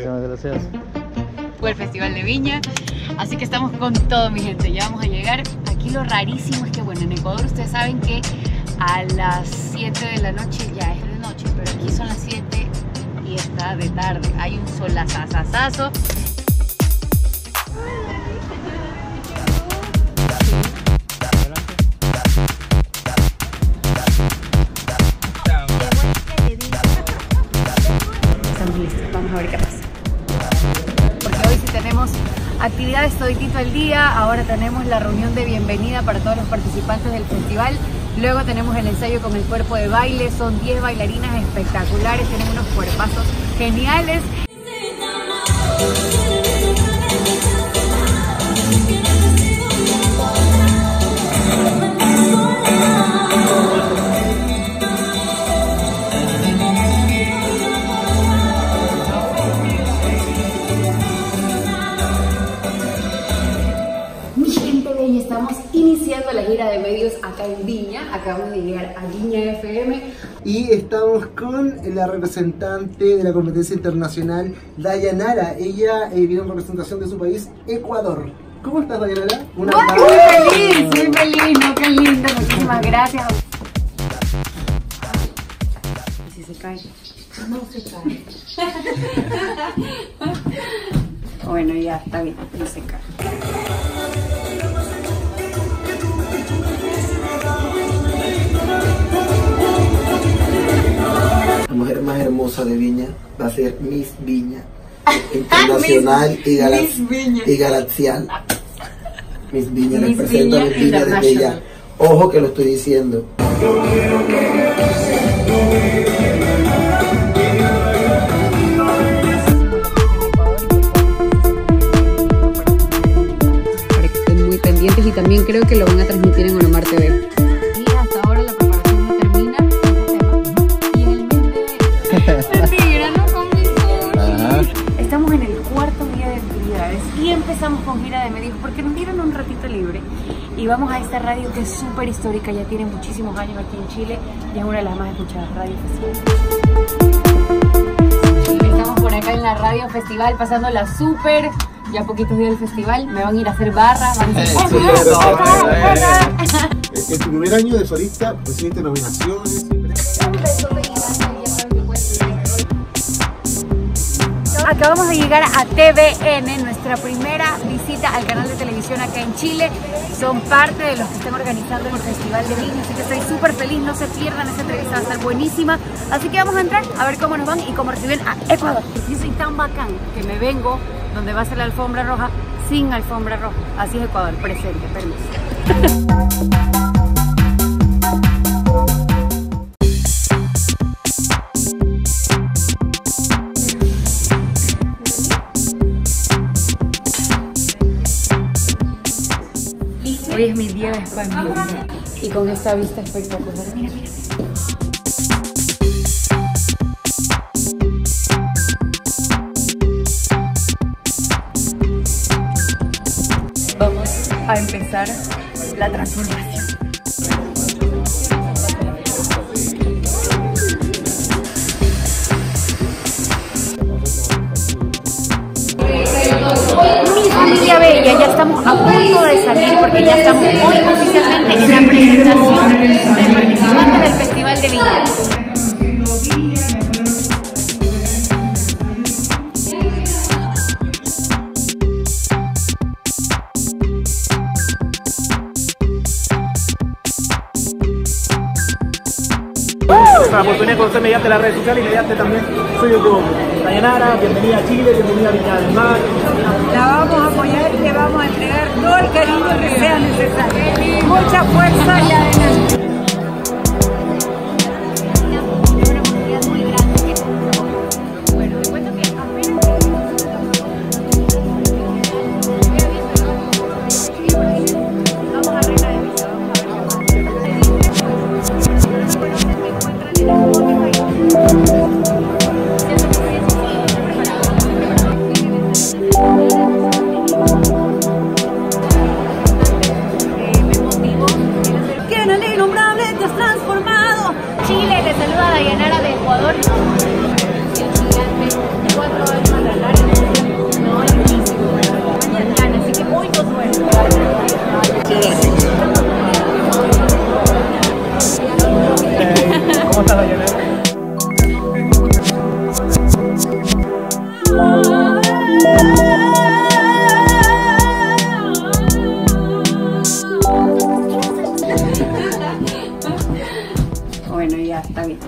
gracias. Fue el Festival de Viña, así que estamos con todo mi gente, ya vamos a llegar. Aquí lo rarísimo es que bueno, en Ecuador ustedes saben que a las 7 de la noche ya es de noche, pero aquí son las 7 y está de tarde. Hay un solazazazazo. Actividades toditito el día, ahora tenemos la reunión de bienvenida para todos los participantes del festival, luego tenemos el ensayo con el cuerpo de baile, son 10 bailarinas espectaculares, tienen unos cuerpazos geniales. Estamos iniciando la gira de medios acá en Viña, acabamos de llegar a Viña FM. Y estamos con la representante de la competencia internacional, Dayanara. Ella eh, viene en representación de su país, Ecuador. ¿Cómo estás, Dayanara? Una ¡Ay, muy feliz, muy feliz, no, qué lindo, muchísimas gracias. ¿Y si se cae? No se cae. bueno, ya, está bien, no se cae. De Viña va a ser Miss Viña. Internacional y, gala- Miss Viña. y galaxial. Miss Viña, les Miss presento a Viña Miss Viña desde ya. Ojo que lo estoy diciendo. para que estén muy pendientes y también creo que lo van a transmitir en Onomar TV. Vamos a esta radio que es súper histórica, ya tiene muchísimos años aquí en Chile y es una de las más escuchadas radios Estamos por acá en la radio festival pasándola súper. Ya poquitos días del festival, me van a ir a hacer barra. Van a hacer... En tu primer año de solista recibiste nominaciones. Acabamos de llegar a TVN, nuestra primera visita al canal de televisión acá en Chile. Son parte de los que están organizando el Festival de Viña, así que estoy súper feliz. No se pierdan, esta entrevista va a estar buenísima. Así que vamos a entrar a ver cómo nos van y cómo reciben a Ecuador. Yo soy tan bacán que me vengo donde va a ser la alfombra roja sin alfombra roja. Así es Ecuador, presente, permiso. Hoy es mi día de español y con esta vista espectacular. Mira, mira. Vamos a empezar la transformación. Familia bella, ya estamos a punto de salir porque ya estamos hoy oficialmente en la presentación la oportunidad de conocer mediante las redes sociales y mediante también su YouTube. Dayanara, bienvenida a Chile, bienvenida a Viña del Mar. La vamos a apoyar y le vamos a entregar todo el cariño que sea necesario. Mucha fuerza y adelante. Está bien.